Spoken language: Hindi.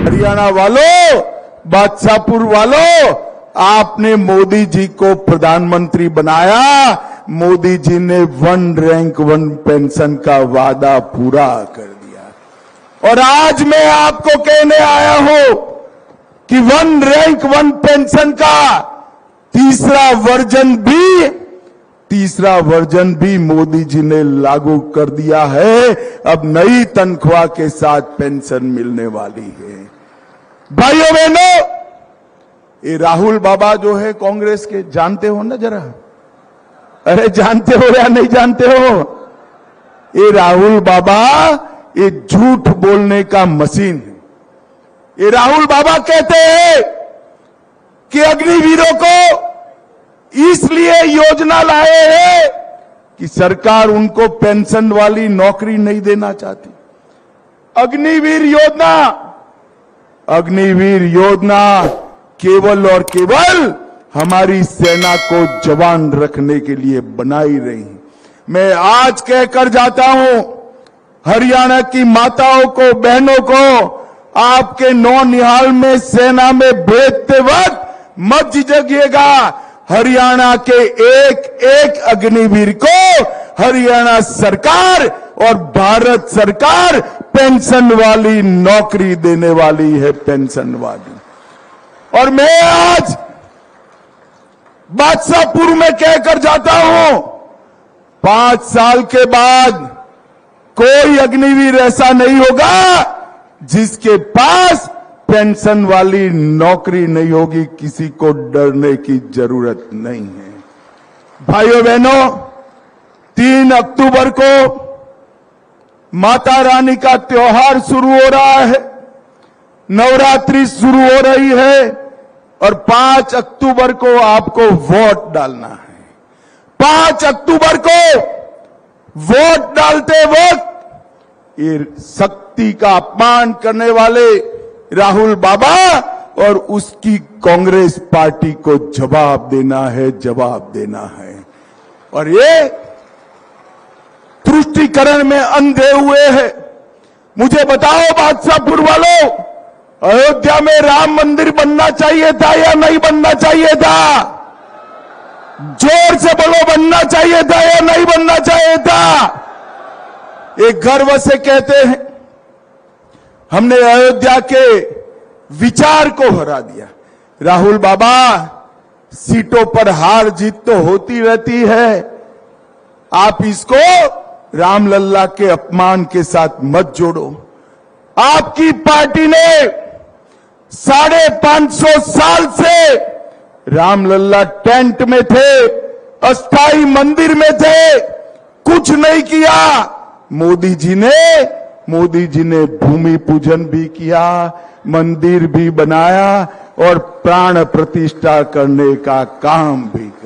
हरियाणा वालों, बादशाहपुर वालों, आपने मोदी जी को प्रधानमंत्री बनाया। मोदी जी ने वन रैंक वन पेंशन का वादा पूरा कर दिया। और आज मैं आपको कहने आया हूँ कि वन रैंक वन पेंशन का तीसरा वर्जन भी तीसरा वर्जन भी मोदी जी ने लागू कर दिया है। अब नई तनख्वाह के साथ पेंशन मिलने वाली है। भाइयों बहनों, ये राहुल बाबा जो है कांग्रेस के, जानते हो ना जरा? अरे जानते हो या नहीं जानते हो? ये राहुल बाबा, ये झूठ बोलने का मशीन है। ये राहुल बाबा कहते हैं कि अग्निवीरों को इसलिए योजना लाए हैं कि सरकार उनको पेंशन वाली नौकरी नहीं देना चाहती। अग्निवीर योजना अग्निवीर योजना केवल और केवल हमारी सेना को जवान रखने के लिए बनाई रही मैं आज कहकर जाता हूँ, हरियाणा की माताओं को, बहनों को, आपके नौ निहाल में सेना में भेजते वक्त मत झिझकिएगा। हरियाणा के एक एक अग्निवीर को हरियाणा सरकार और भारत सरकार पेंशन वाली नौकरी देने वाली है पेंशन वाली और मैं आज बादशाहपुर में कहकर जाता हूँ, पाँच साल के बाद कोई अग्निवीर ऐसा नहीं होगा जिसके पास पेंशन वाली नौकरी नहीं होगी, किसी को डरने की ज़रूरत नहीं है। भाइयों बहनों, तीन अक्टूबर को माता रानी का त्योहार शुरू हो रहा है, नवरात्रि शुरू हो रही है, और पाँच अक्टूबर को आपको वोट डालना है। पाँच अक्टूबर को वोट डालते वक्त ये शक्ति का अपमान करने वाले राहुल बाबा और उसकी कांग्रेस पार्टी को जवाब देना है, जवाब देना है। और ये तुष्टिकरण में अंधे हुए हैं। मुझे बताओ बादशाहपुर वालों अयोध्या में राम मंदिर बनना चाहिए था या नहीं बनना चाहिए था? ज़ोर से बोलो, बनना चाहिए था या नहीं बनना चाहिए था? एक गर्व से कहते हैं हमने अयोध्या के विचार को हरा दिया। राहुल बाबा, सीटों पर हार जीत तो होती रहती है। आप इसको रामलल्ला के अपमान के साथ मत जोड़ो। आपकी पार्टी ने साढ़े पाँच सौ साल से रामलल्ला टेंट में थे अस्थाई मंदिर में थे, कुछ नहीं किया। मोदी जी ने मोदी जी ने भूमि पूजन भी किया, मंदिर भी बनाया और प्राण प्रतिष्ठा करने का काम भी किया।